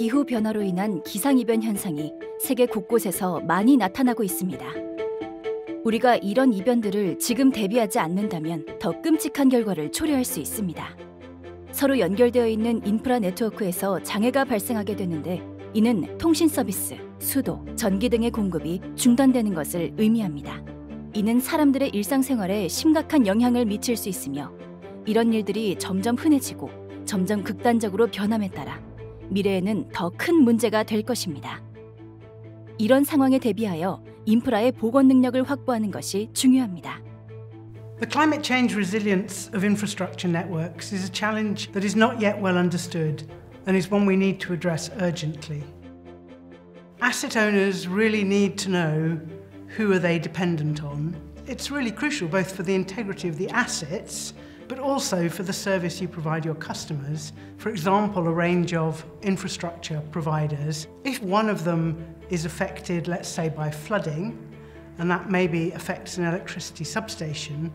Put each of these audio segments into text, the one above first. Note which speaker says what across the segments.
Speaker 1: 기후 변화로 인한 기상이변 현상이 세계 곳곳에서 많이 나타나고 있습니다. 우리가 이런 이변들을 지금 대비하지 않는다면 더 끔찍한 결과를 초래할 수 있습니다. 서로 연결되어 있는 인프라 네트워크에서 장애가 발생하게 되는데 이는 통신 서비스, 수도, 전기 등의 공급이 중단되는 것을 의미합니다. 이는 사람들의 일상생활에 심각한 영향을 미칠 수 있으며 이런 일들이 점점 흔해지고 점점 극단적으로 변함에 따라 미래에는 더 큰 문제가 될 것입니다. 이런 상황에 대비하여 인프라의 복원 능력을 확보하는 것이 중요합니다.
Speaker 2: The climate change resilience of infrastructure networks is a challenge that is not yet well understood and is one we need to address urgently. Asset owners really need to know who are they dependent on. It's really crucial both for the integrity of the assets but also for the service you provide your customers. For example, a range of infrastructure providers. If one of them is affected, let's say, by flooding, and that maybe affects an electricity substation,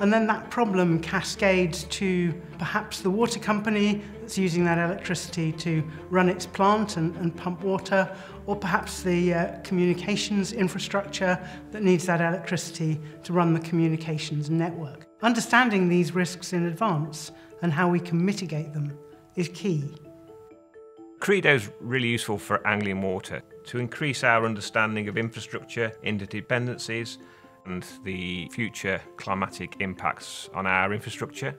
Speaker 2: and then that problem cascades to perhaps the water company that's using that electricity to run its plant and, and pump water, or perhaps the uh, communications infrastructure that needs that electricity to run the communications network. Understanding these risks in advance and how we can mitigate them is key.
Speaker 3: Credo is really useful for Anglian Water to increase our understanding of infrastructure interdependencies and the future climatic impacts on our infrastructure.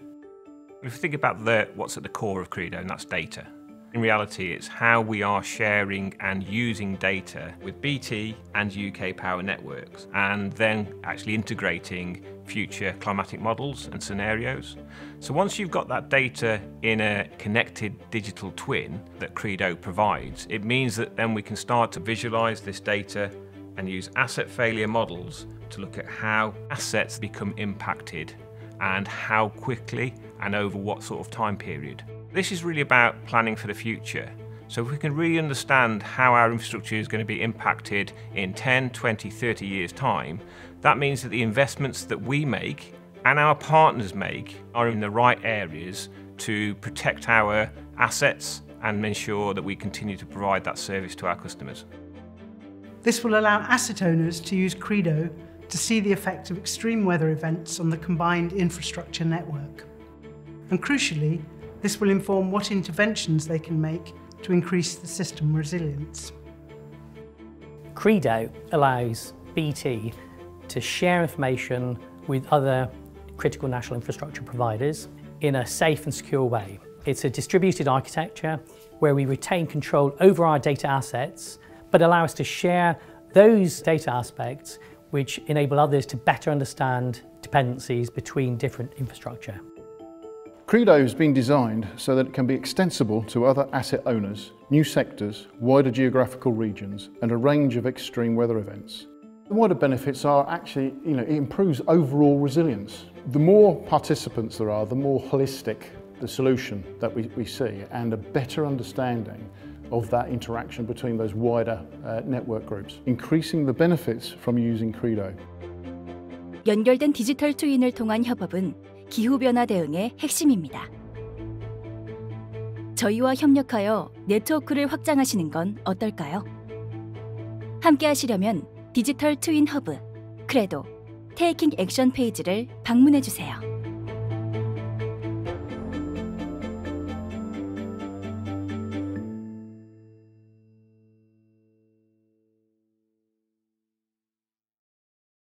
Speaker 3: If we think about the, what's at the core of Credo, and that's data. In reality, it's how we are sharing and using data with BT and UK power networks, and then actually integrating future climatic models and scenarios. So once you've got that data in a connected digital twin that Credo provides, it means that then we can start to visualize this data and use asset failure models to look at how assets become impacted and how quickly and over what sort of time period. This is really about planning for the future. So if we can really understand how our infrastructure is going to be impacted in 10, 20, 30 years time, that means that the investments that we make and our partners make are in the right areas to protect our assets and ensure that we continue to provide that service to our customers.
Speaker 2: This will allow asset owners to use Credo to see the effect of extreme weather events on the combined infrastructure network. And crucially, this will inform what interventions they can make to increase the system resilience.
Speaker 4: Credo allows BT to share information with other critical national infrastructure providers in a safe and secure way. It's a distributed architecture where we retain control over our data assets, but allow us to share those data aspects which enable others to better understand dependencies between different infrastructure.
Speaker 5: Credo has been designed so that it can be extensible to other asset owners, new sectors, wider geographical regions and a range of extreme weather events. The wider benefits are actually, you know, it improves overall resilience. The more participants there are, the more holistic the solution that we, we see and a better understanding of that interaction between those wider uh, network groups, increasing the benefits from using Credo.
Speaker 1: 연결된 디지털 트윈을 통한 협업은 기후변화 대응의 핵심입니다. 저희와 협력하여 네트워크를 확장하시는 건 어떨까요? 함께 하시려면 디지털 트윈 허브, 크레도, 테이킹 액션 페이지를 방문해 주세요.